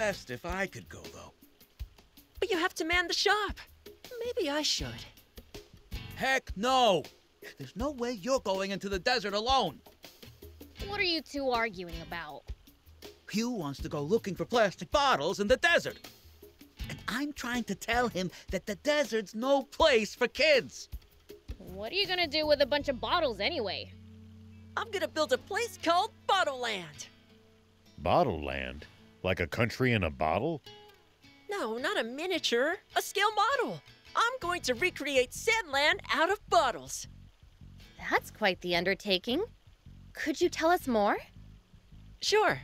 best if I could go, though. But you have to man the shop. Maybe I should. Heck no! There's no way you're going into the desert alone. What are you two arguing about? Hugh wants to go looking for plastic bottles in the desert. And I'm trying to tell him that the desert's no place for kids. What are you gonna do with a bunch of bottles anyway? I'm gonna build a place called Bottle Land. Bottle land? Like a country in a bottle? No, not a miniature, a scale model. I'm going to recreate Sandland out of bottles. That's quite the undertaking. Could you tell us more? Sure.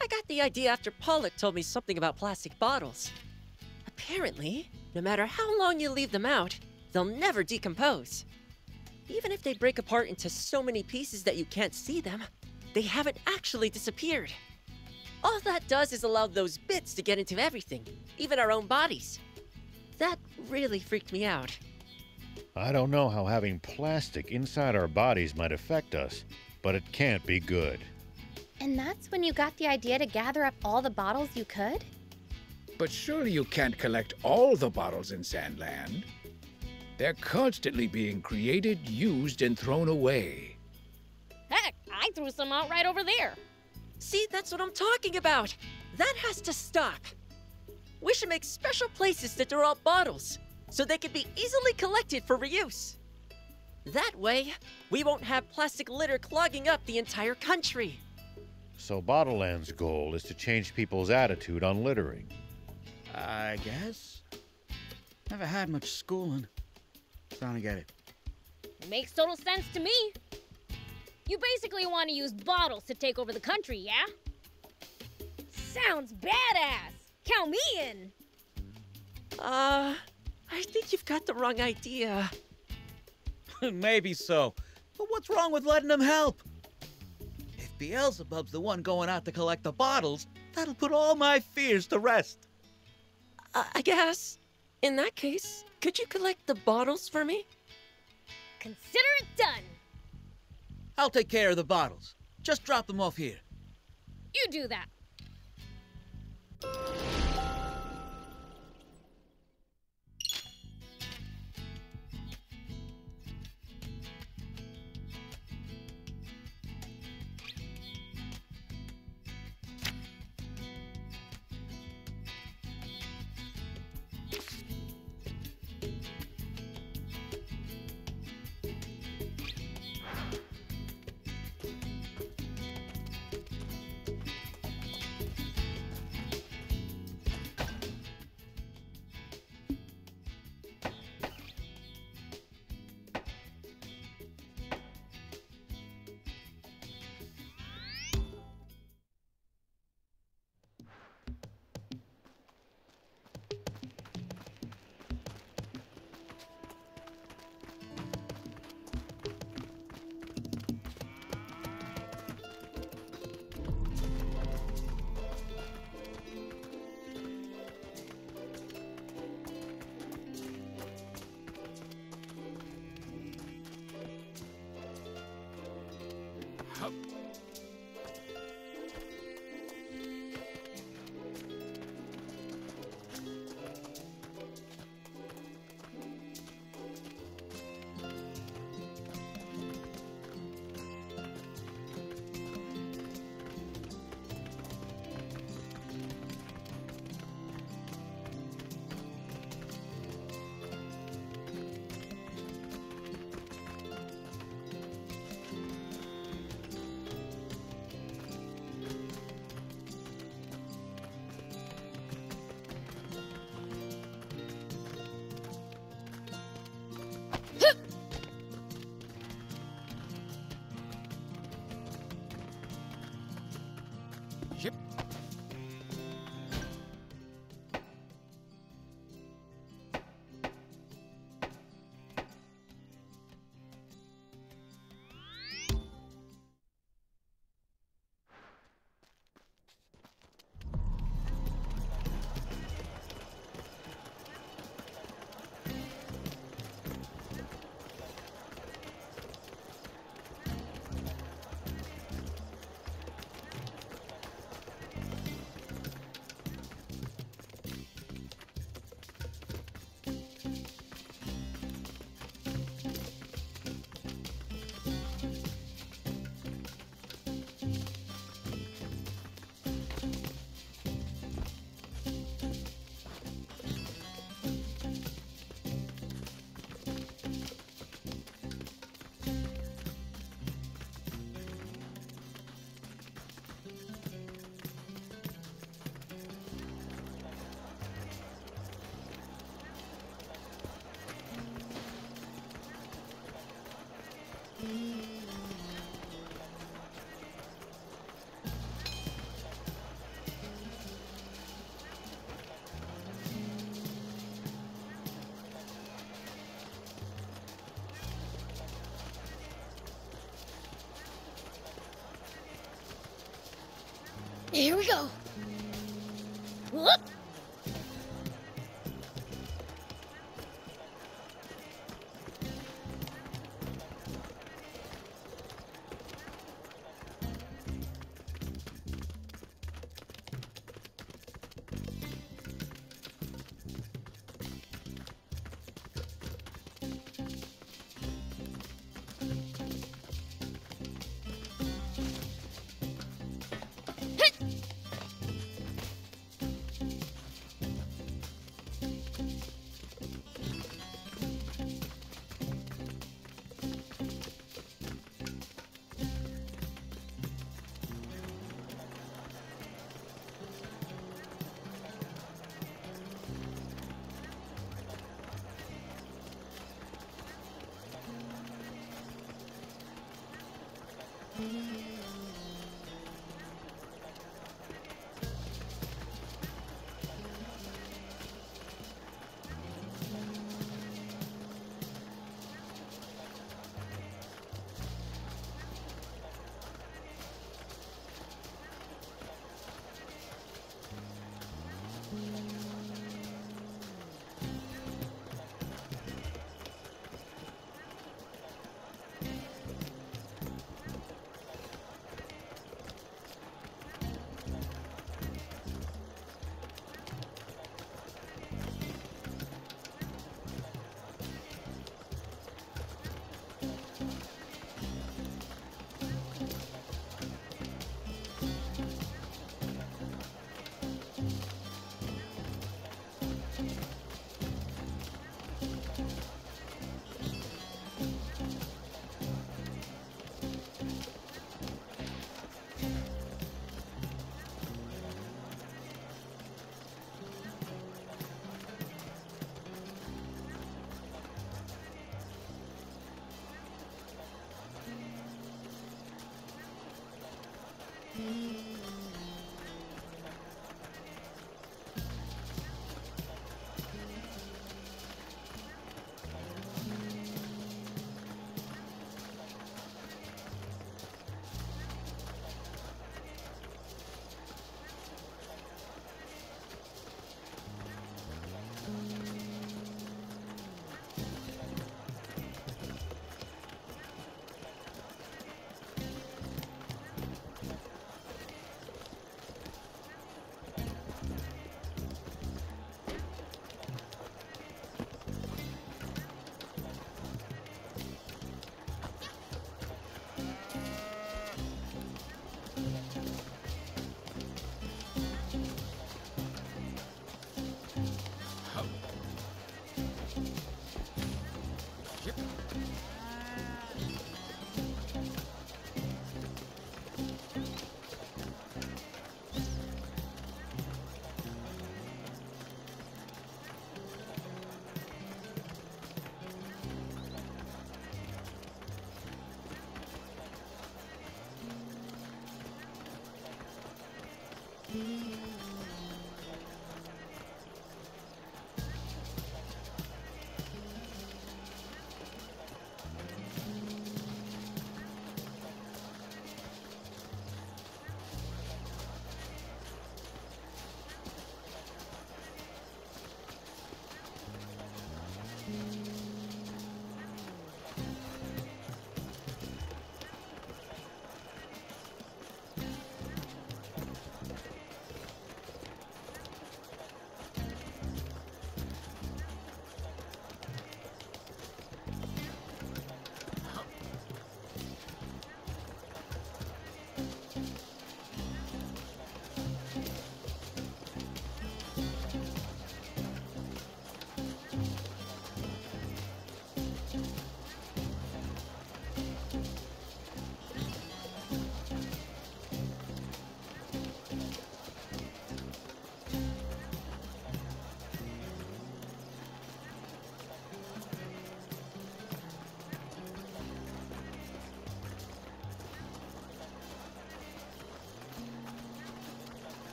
I got the idea after Pollock told me something about plastic bottles. Apparently, no matter how long you leave them out, they'll never decompose. Even if they break apart into so many pieces that you can't see them, they haven't actually disappeared. All that does is allow those bits to get into everything, even our own bodies. That really freaked me out. I don't know how having plastic inside our bodies might affect us, but it can't be good. And that's when you got the idea to gather up all the bottles you could? But surely you can't collect all the bottles in Sandland. They're constantly being created, used, and thrown away. Heck, I threw some out right over there. See, that's what I'm talking about. That has to stop. We should make special places to throw out bottles so they can be easily collected for reuse. That way, we won't have plastic litter clogging up the entire country. So Bottle Land's goal is to change people's attitude on littering. I guess. Never had much schooling. Starting to get it. Makes total sense to me. You basically want to use bottles to take over the country, yeah? Sounds badass! Count me in! Uh, I think you've got the wrong idea. Maybe so. But what's wrong with letting them help? If Beelzebub's the one going out to collect the bottles, that'll put all my fears to rest. I I guess. In that case, could you collect the bottles for me? Consider it done! I'll take care of the bottles. Just drop them off here. You do that. Here we go. Whoop.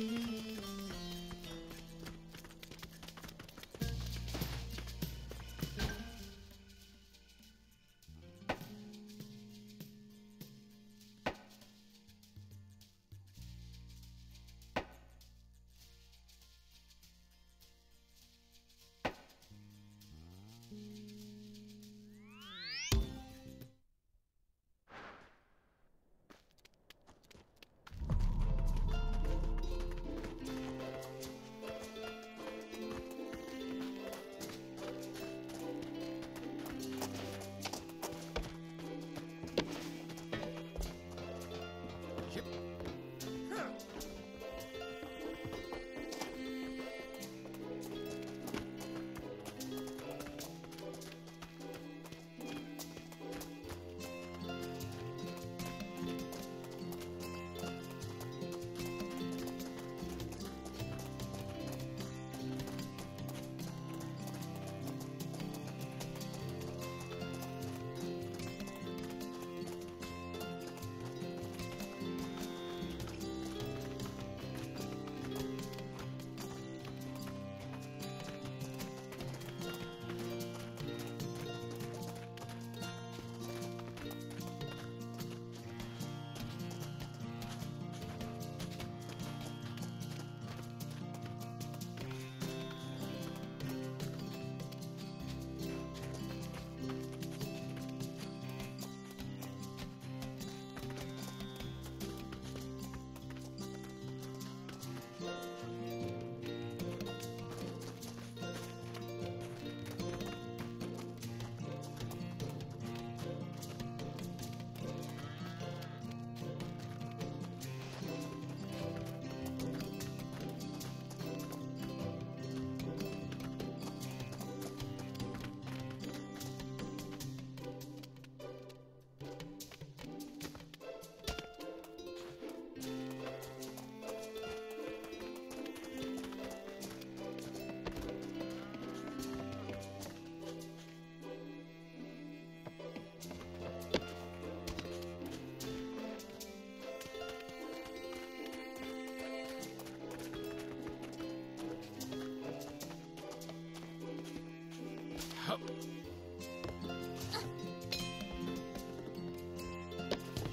Mm-hmm.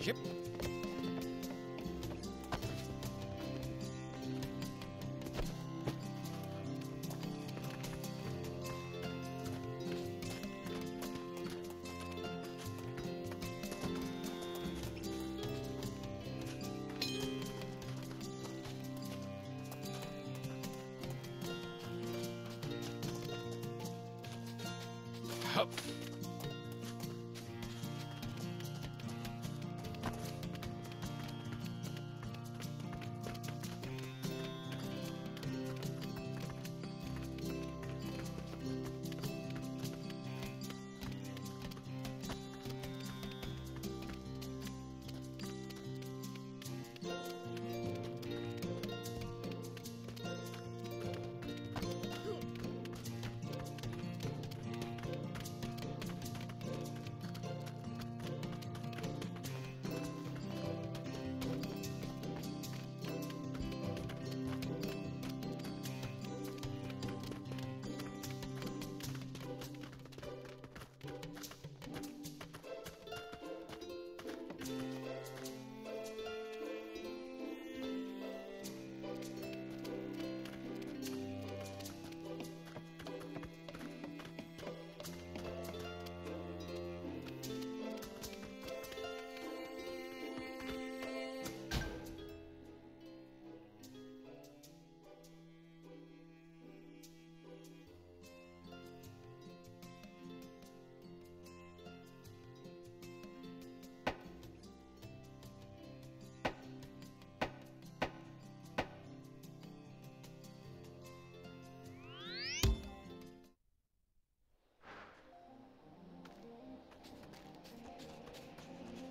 Yep. Hup.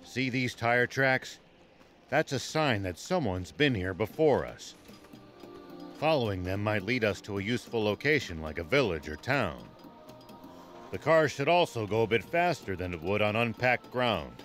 See these tire tracks? That's a sign that someone's been here before us. Following them might lead us to a useful location like a village or town. The car should also go a bit faster than it would on unpacked ground.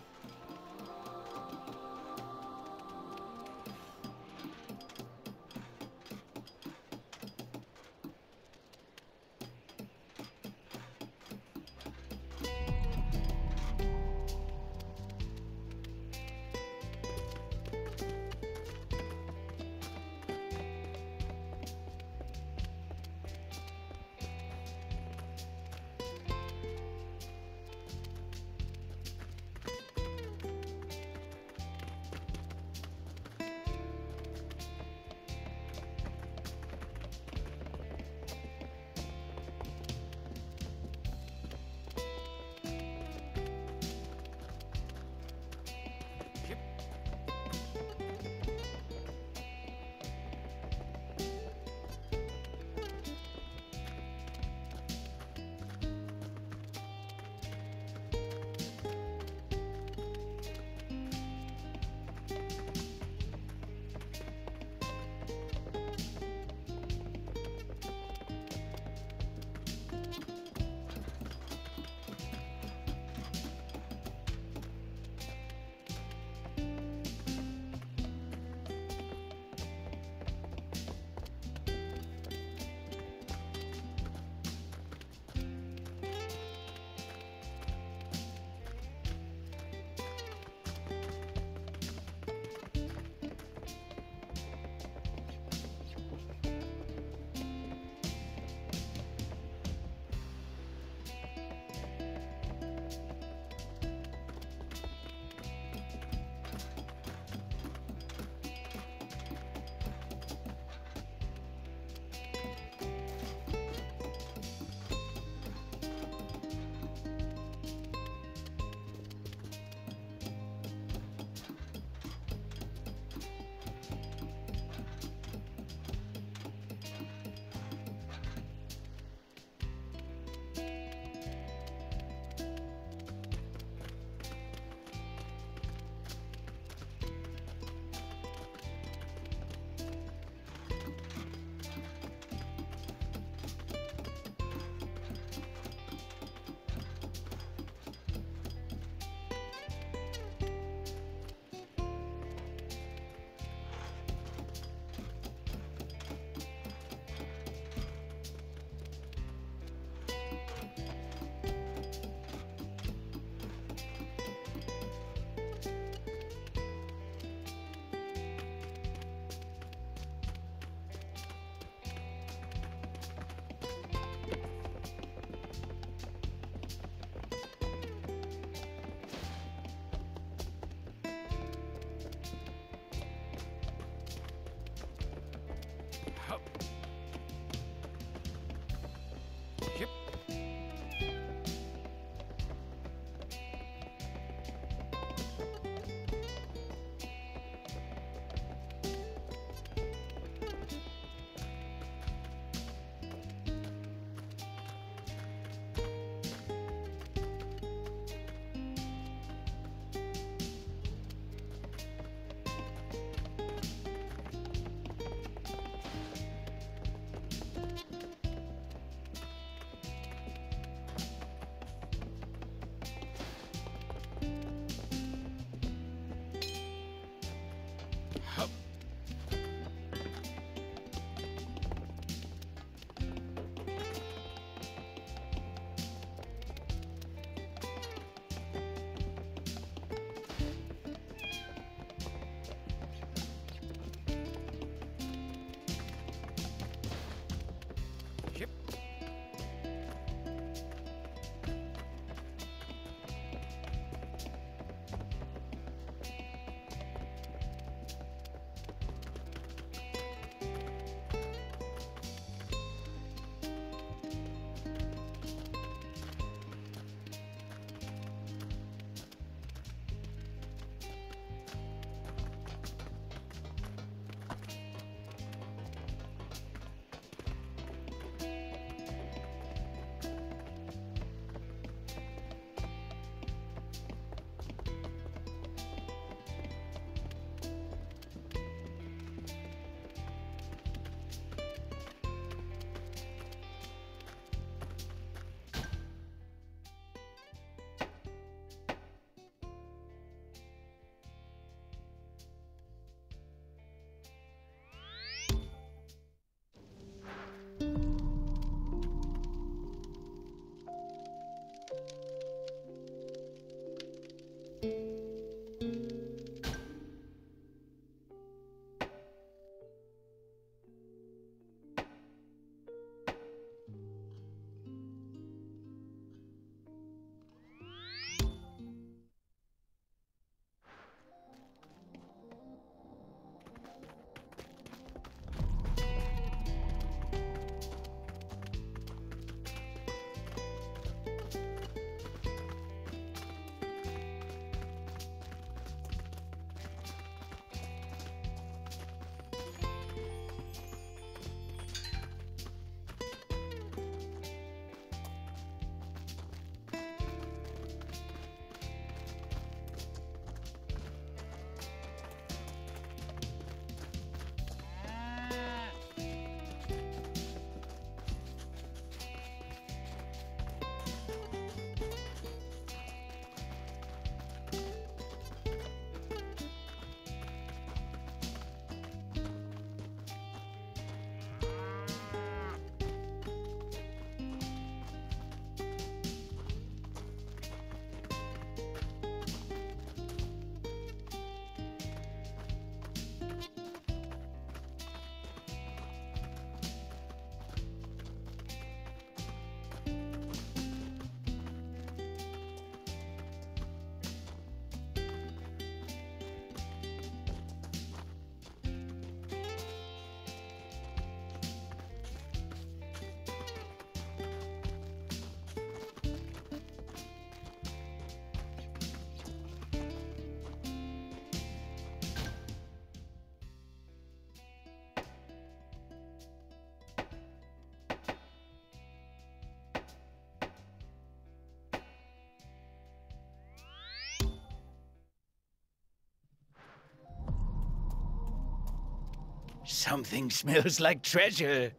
Something smells like treasure.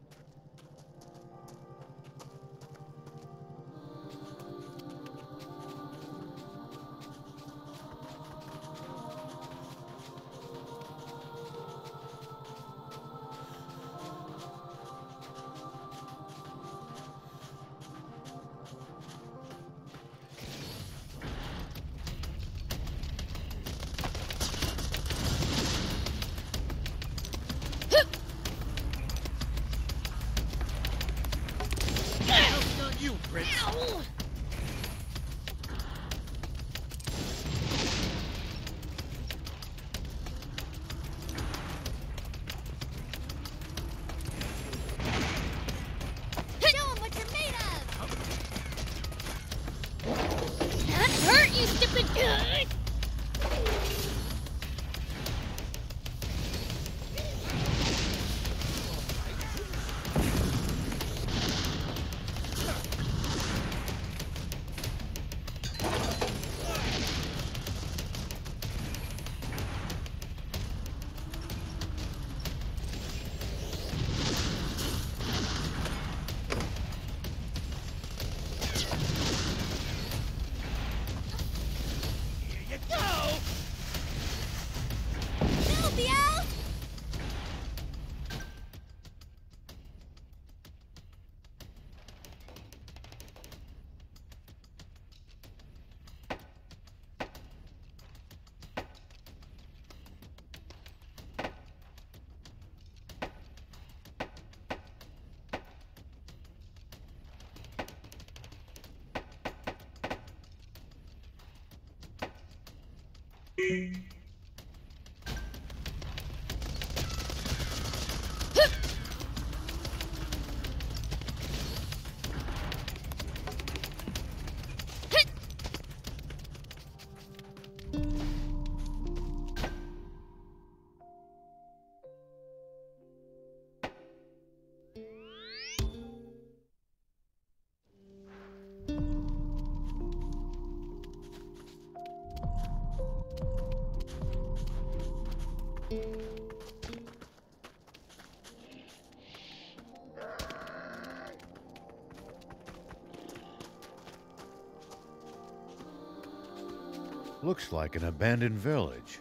Looks like an abandoned village.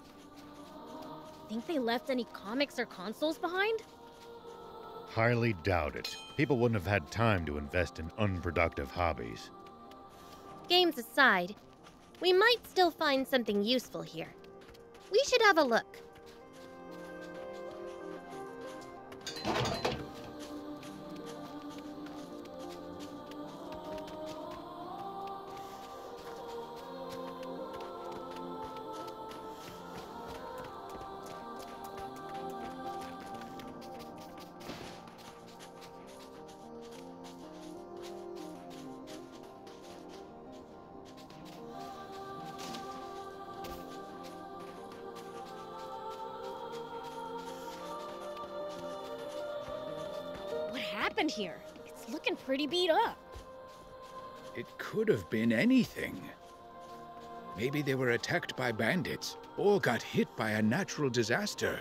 Think they left any comics or consoles behind? Highly doubt it. People wouldn't have had time to invest in unproductive hobbies. Games aside, we might still find something useful here. We should have a look. Been anything. Maybe they were attacked by bandits or got hit by a natural disaster.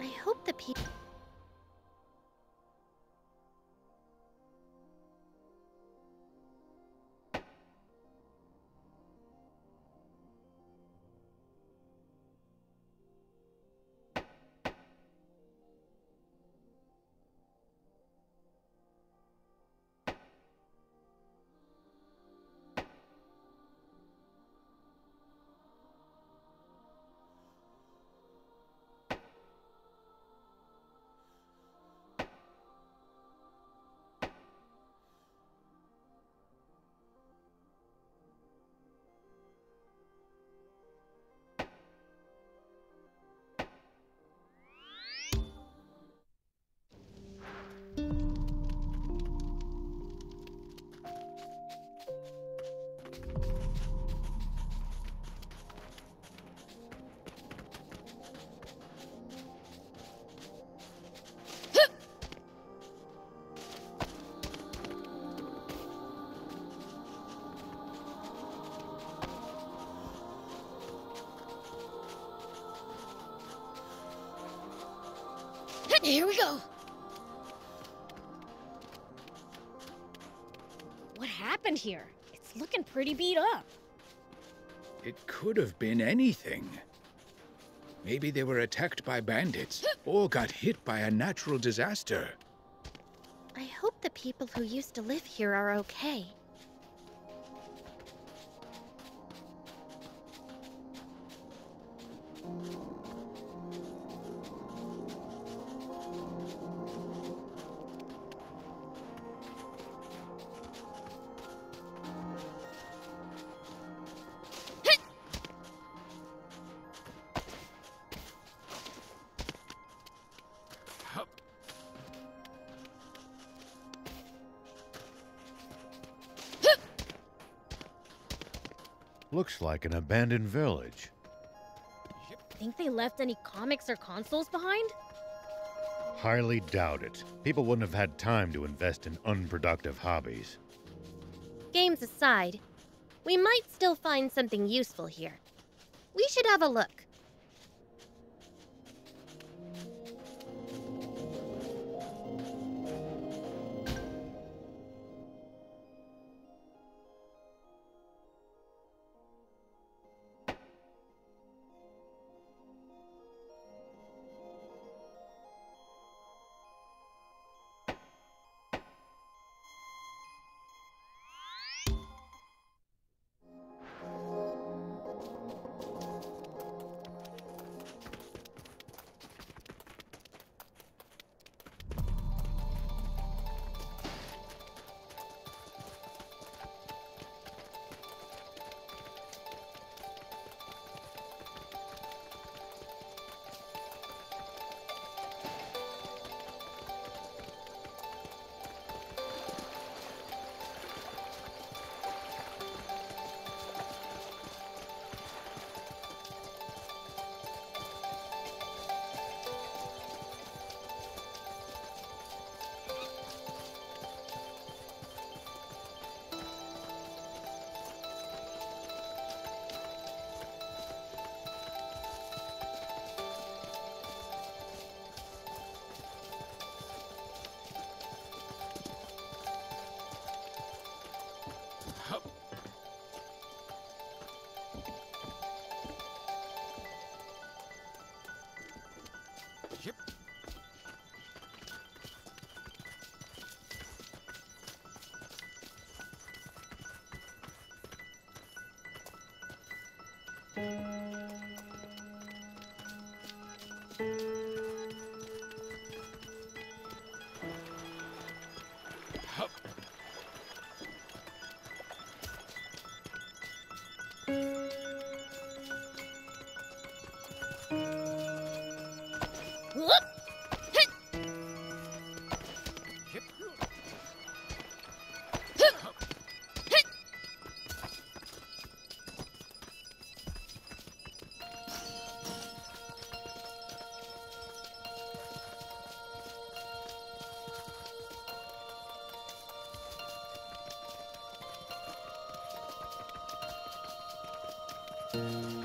I hope the people. Here we go. What happened here? It's looking pretty beat up. It could have been anything. Maybe they were attacked by bandits or got hit by a natural disaster. I hope the people who used to live here are okay. Like an abandoned village. Think they left any comics or consoles behind? Highly doubt it. People wouldn't have had time to invest in unproductive hobbies. Games aside, we might still find something useful here. We should have a look. Whoop! Hit! Hit!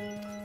Música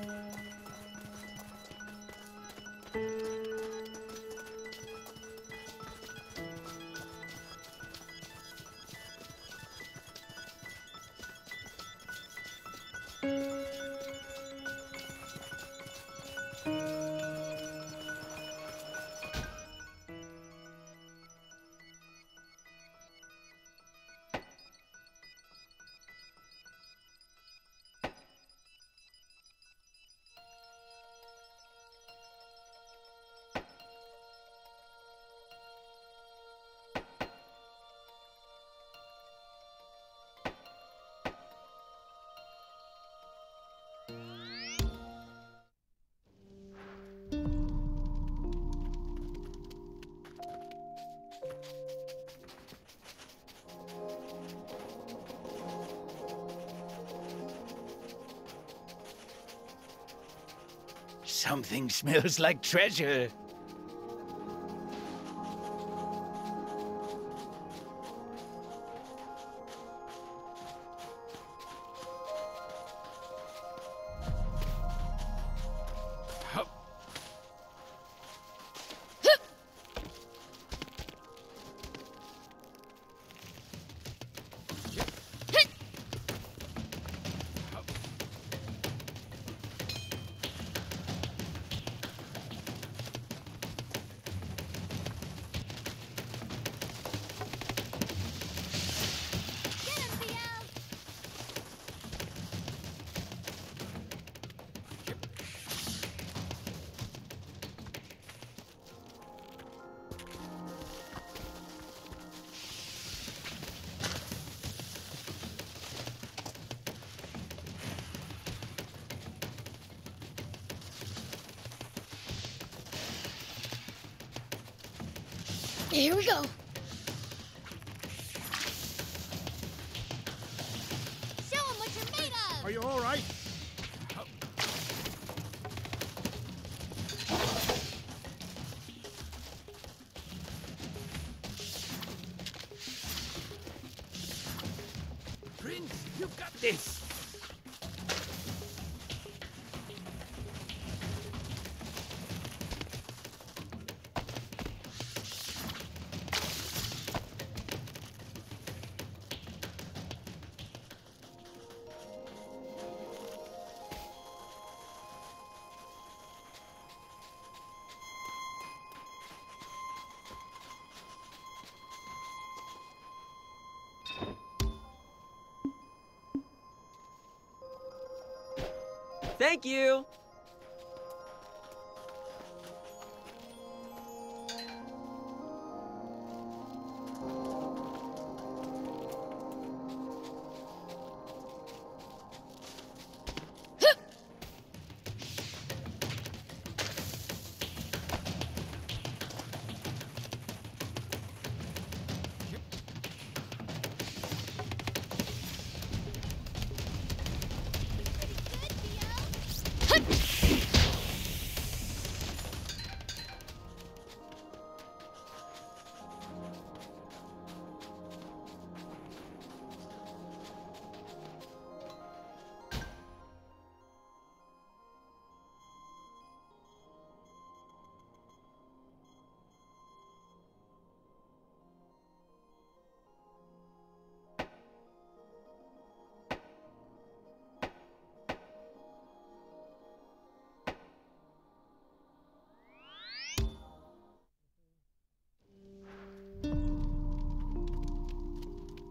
Something smells like treasure.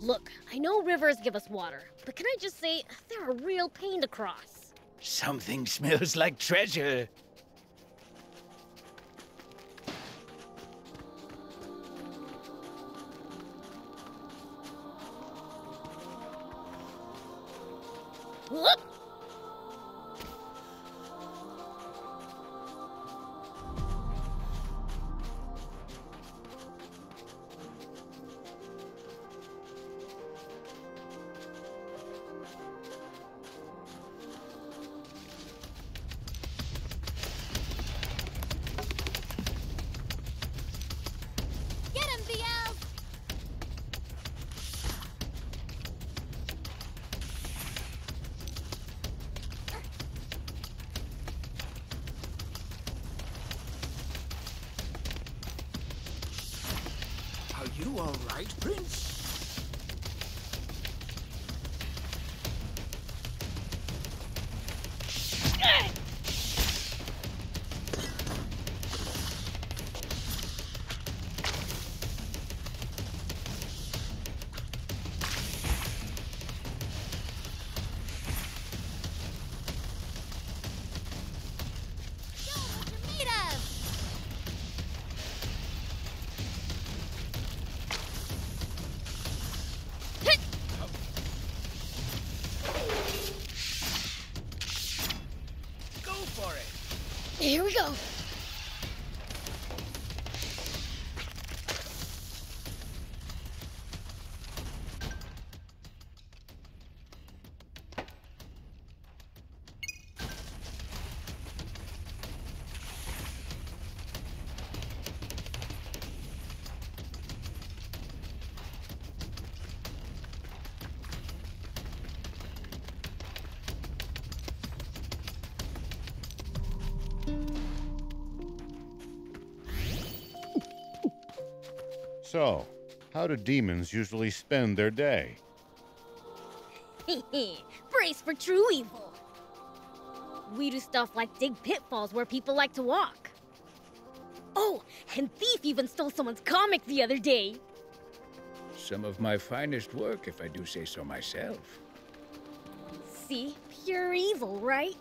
Look, I know rivers give us water, but can I just say, they're a real pain to cross. Something smells like treasure. Here we go. So, how do demons usually spend their day? Hehe, brace for true evil. We do stuff like dig pitfalls where people like to walk. Oh, and Thief even stole someone's comic the other day. Some of my finest work, if I do say so myself. See? Pure evil, right?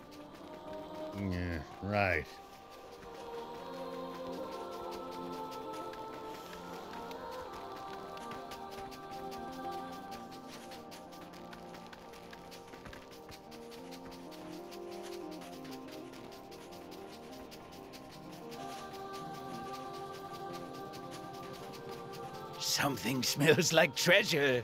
Yeah, right. Something smells like treasure.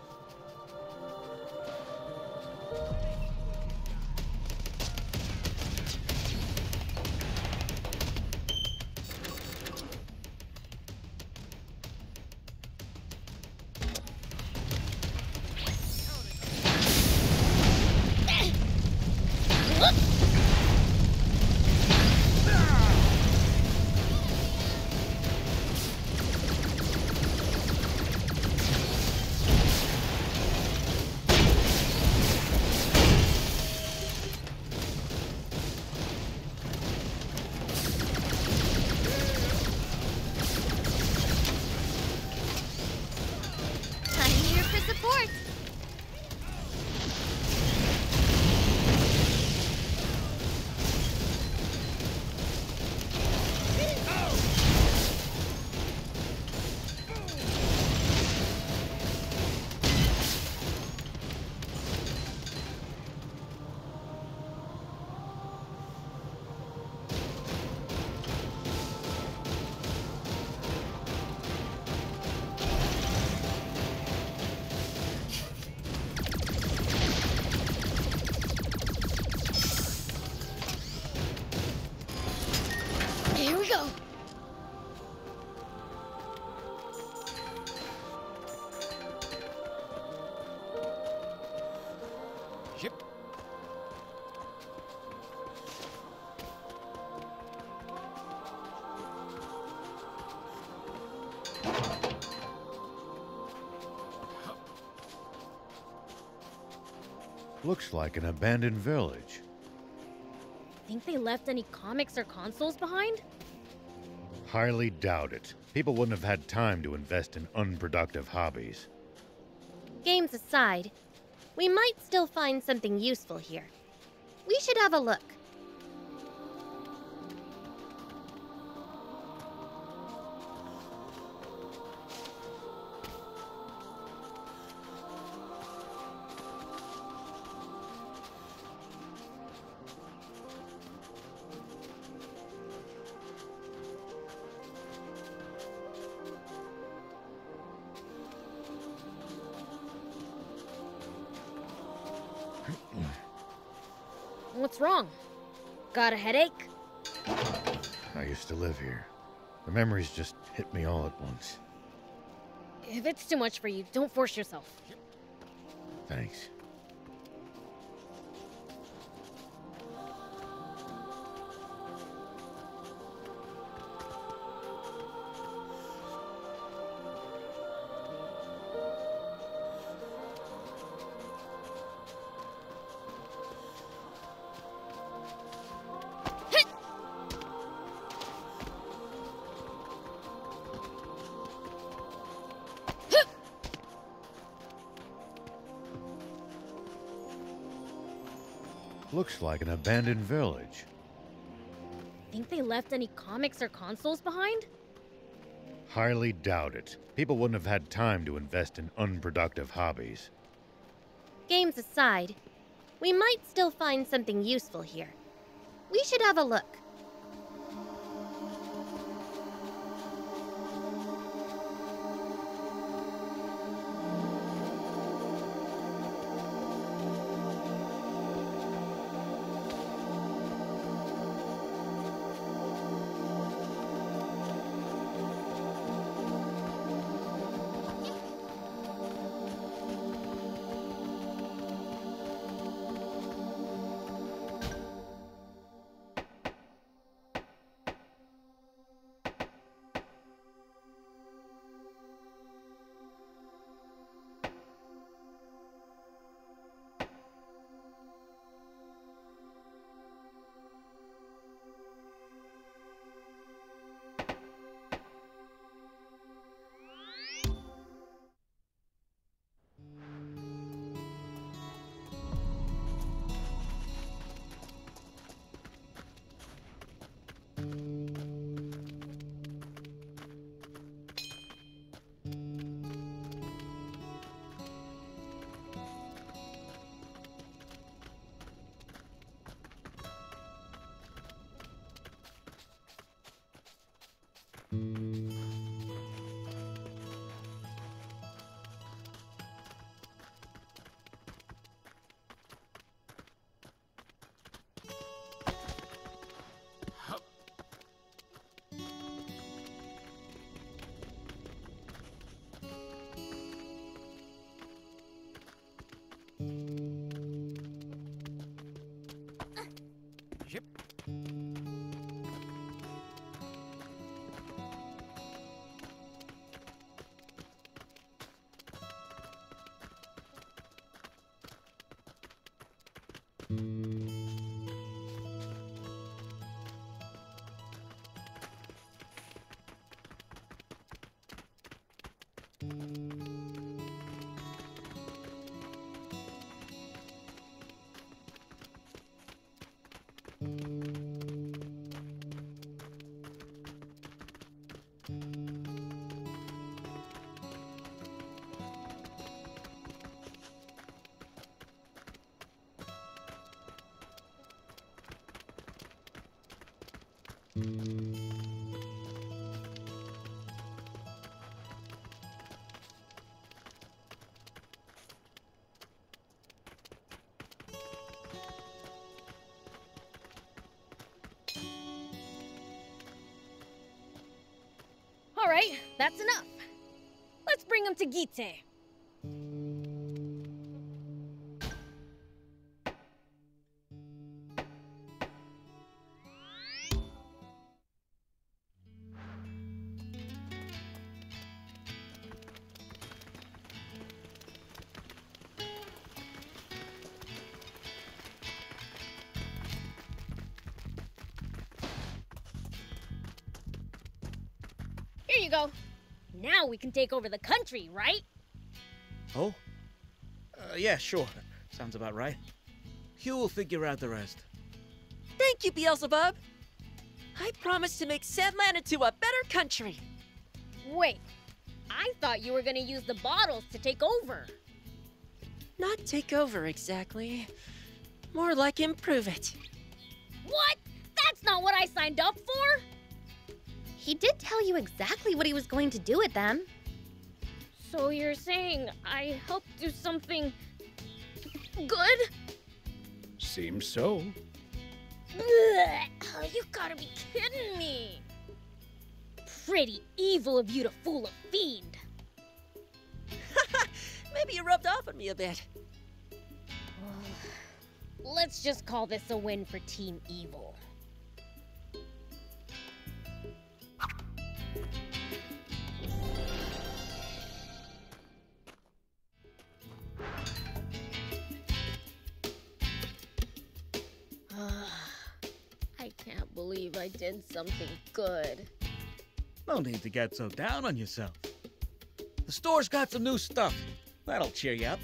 Looks like an abandoned village. Think they left any comics or consoles behind? Highly doubt it. People wouldn't have had time to invest in unproductive hobbies. Games aside, we might still find something useful here. We should have a look. Got a headache? I used to live here. The memories just hit me all at once. If it's too much for you, don't force yourself. Thanks. An abandoned village. Think they left any comics or consoles behind? Highly doubt it. People wouldn't have had time to invest in unproductive hobbies. Games aside, we might still find something useful here. We should have a look. Música All right, that's enough. Let's bring him to Gite. We can take over the country, right? Oh? Uh, yeah, sure. Sounds about right. Hugh will figure out the rest. Thank you, Beelzebub. I promise to make Sand Land into a better country. Wait, I thought you were gonna use the bottles to take over. Not take over exactly. More like improve it. What? That's not what I signed up for! He did tell you exactly what he was going to do with them. So you're saying I helped do something good? Seems so. Ugh, oh, you gotta be kidding me! Pretty evil of you to fool a fiend. Maybe you rubbed off on me a bit. Let's just call this a win for Team Evil. Believe I did something good. No need to get so down on yourself. The store's got some new stuff. That'll cheer you up.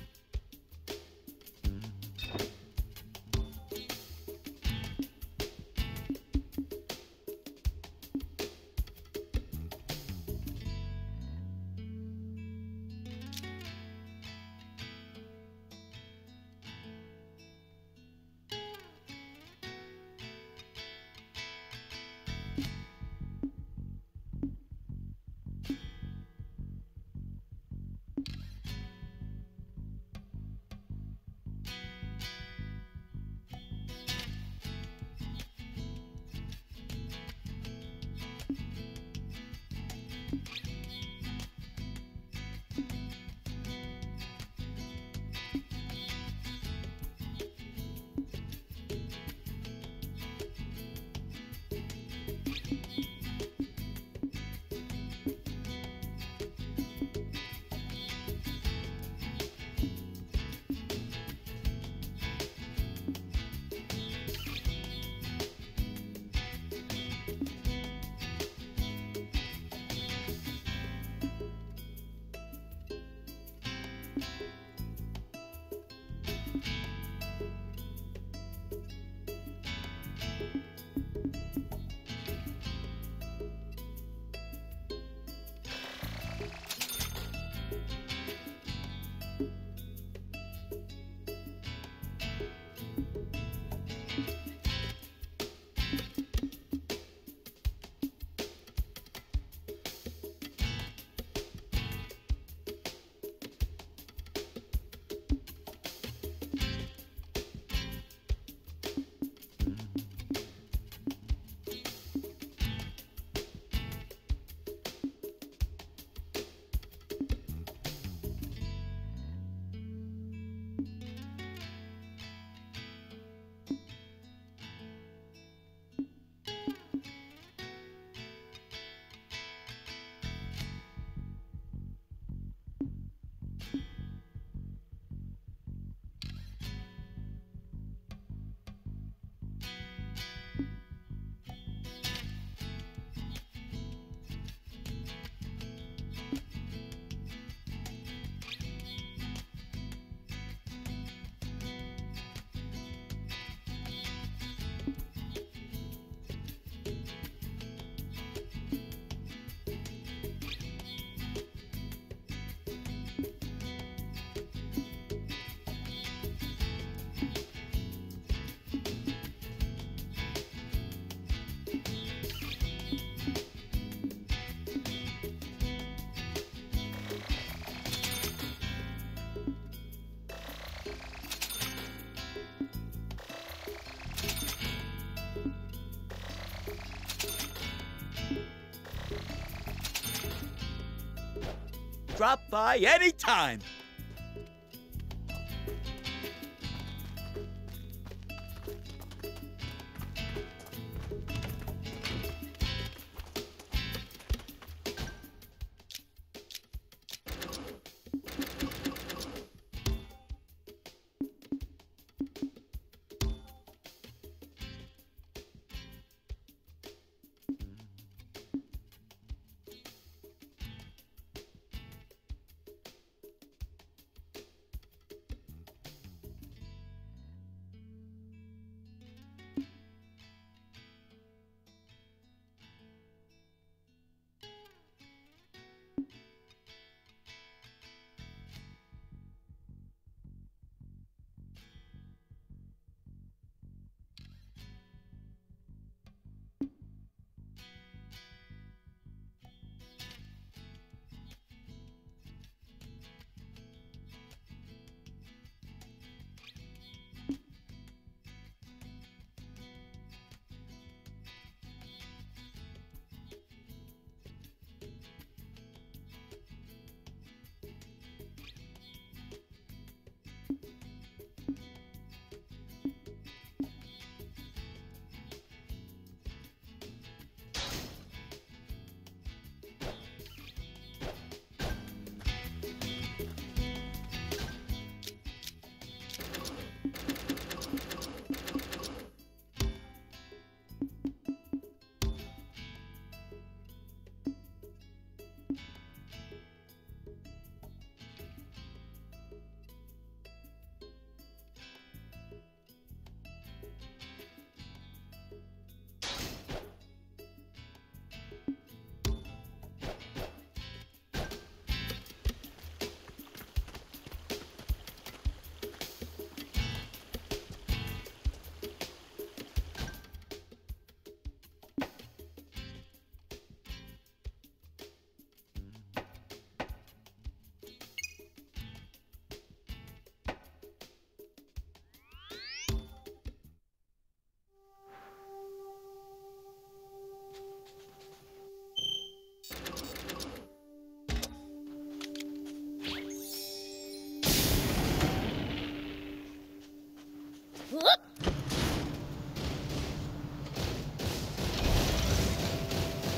By anytime.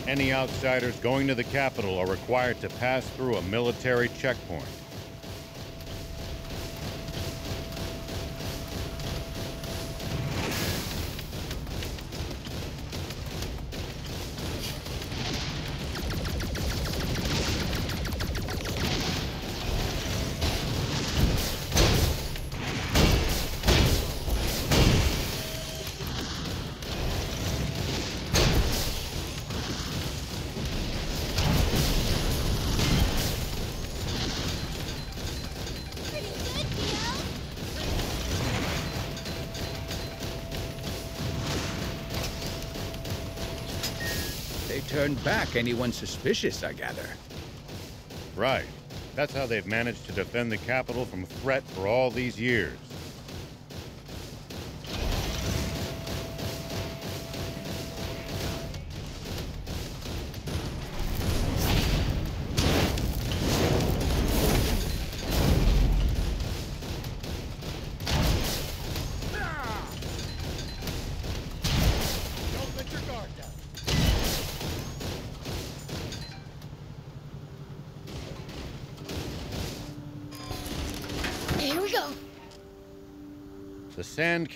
Any outsiders going to the capital are required to pass through a military checkpoint. Turned back anyone suspicious, I gather. Right. That's how they've managed to defend the capital from threat for all these years.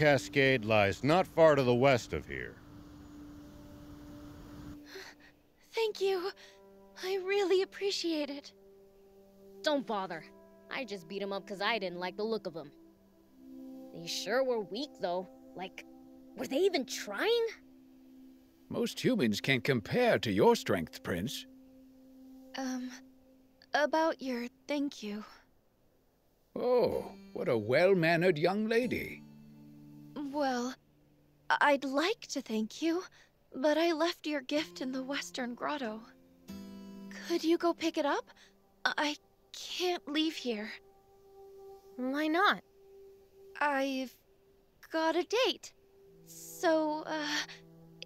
Cascade lies not far to the west of here. Thank you. I really appreciate it. Don't bother. I just beat him up because I didn't like the look of him. They sure were weak, though. Like, were they even trying? Most humans can't compare to your strength, Prince. Um, about your thank you. Oh, what a well mannered young lady. Well, I'd like to thank you, but I left your gift in the Western Grotto. Could you go pick it up? I can't leave here. Why not? I've got a date. So, uh,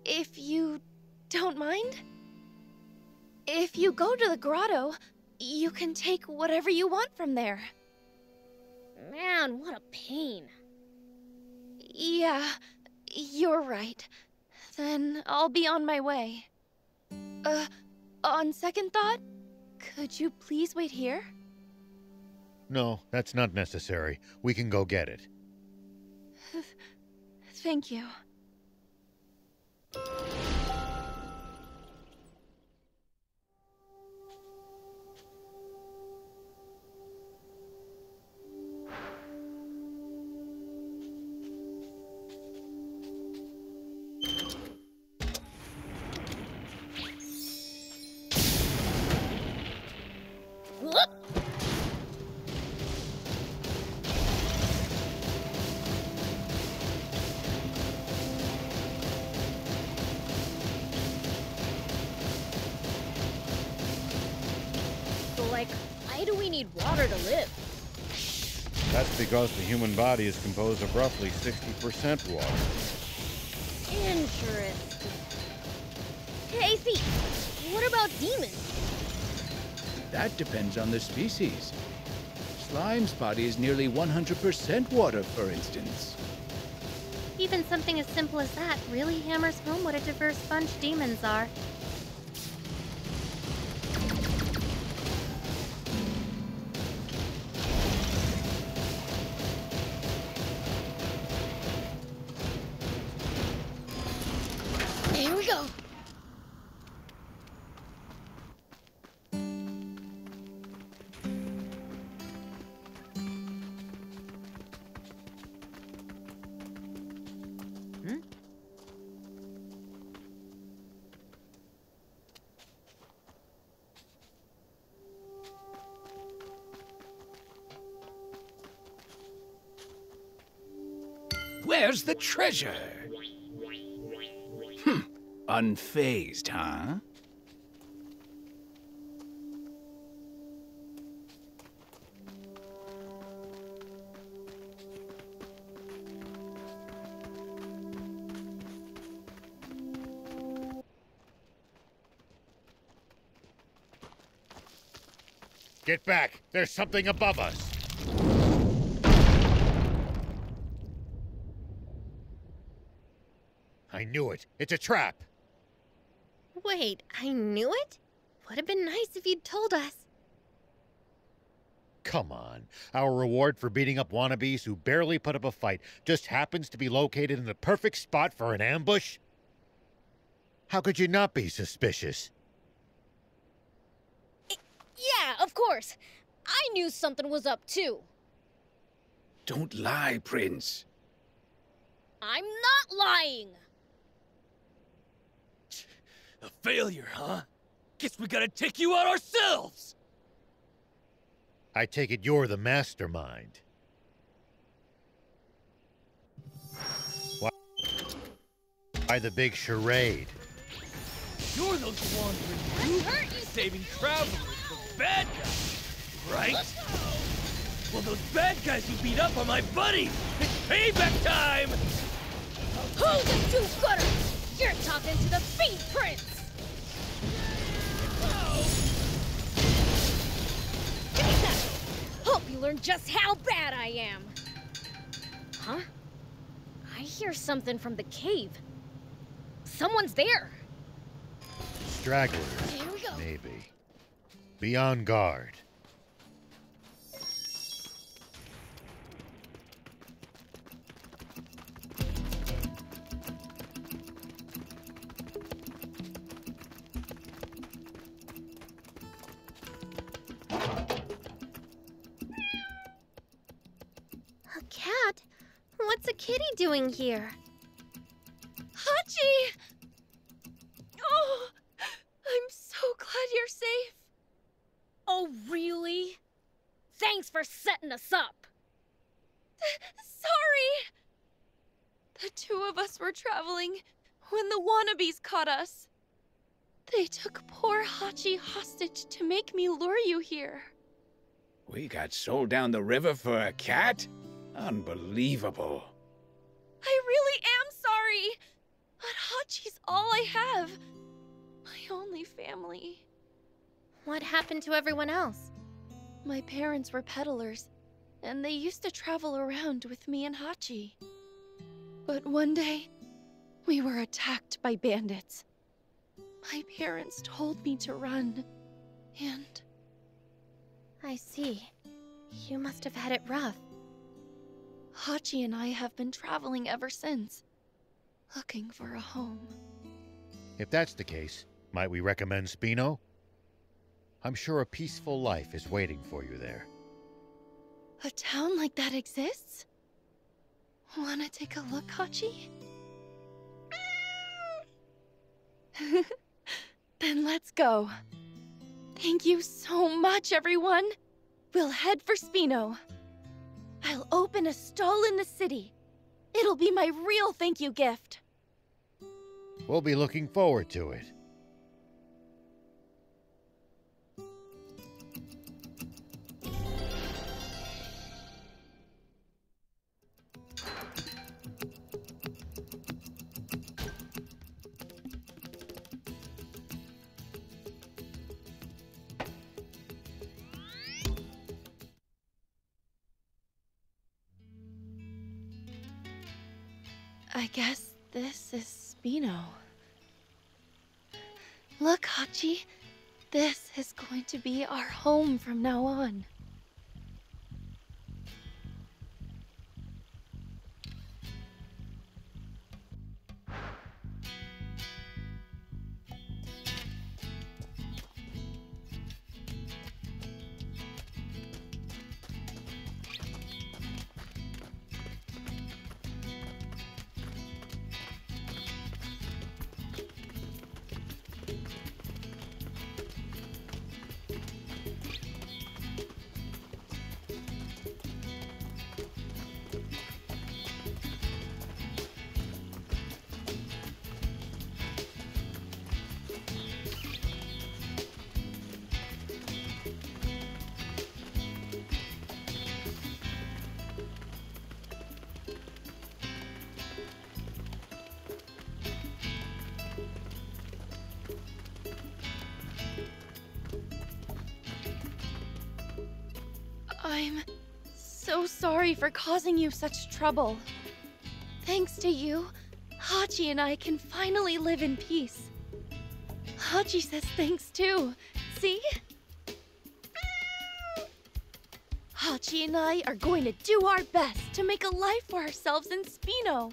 if you don't mind? If you go to the grotto, you can take whatever you want from there. Man, what a pain. Yeah, you're right. Then I'll be on my way. Uh, on second thought, could you please wait here? No, that's not necessary. We can go get it. Thank you. Human body is composed of roughly 60% water. Interesting. Hey, see, what about demons? That depends on the species. Slime's body is nearly 100% water, for instance. Even something as simple as that really hammers home what a diverse bunch demons are. Where's the treasure? Hmm, unfazed, huh? Get back! There's something above us! Knew it. It's a trap. Wait, I knew it? Would have been nice if you'd told us. Come on. Our reward for beating up wannabes who barely put up a fight just happens to be located in the perfect spot for an ambush? How could you not be suspicious? Yeah, of course. I knew something was up too. Don't lie, Prince. I'm not lying. A failure, huh? Guess we gotta take you out ourselves! I take it you're the mastermind. Why, why the big charade? You're those wandering youths saving travelers from bad guys, right? Well, those bad guys you beat up are my buddies! It's payback time! Who's the do-gooder? You're talking to the Speed Prince. Hope you learn just how bad I am. Huh? I hear something from the cave. Someone's there. Stragglers, Here we go. maybe. Be on guard. What's a kitty doing here? Hachi! Oh, I'm so glad you're safe. Oh, really? Thanks for setting us up. Sorry! The two of us were traveling when the wannabes caught us. They took poor Hachi hostage to make me lure you here. We got sold down the river for a cat? Unbelievable. I really am sorry. But Hachi's all I have. My only family. What happened to everyone else? My parents were peddlers, and they used to travel around with me and Hachi. But one day, we were attacked by bandits. My parents told me to run, and I see. You must have had it rough. Hachi and I have been traveling ever since, looking for a home. If that's the case, might we recommend Spino? I'm sure a peaceful life is waiting for you there. A town like that exists? Wanna take a look, Hachi? then let's go. Thank you so much, everyone. We'll head for Spino. I'll open a stall in the city. It'll be my real thank you gift. We'll be looking forward to it. I guess this is Spino. Look, Hachi. This is going to be our home from now on. For causing you such trouble. Thanks to you, Hachi and I can finally live in peace. Hachi says thanks too. See? Hachi and I are going to do our best to make a life for ourselves in Spino.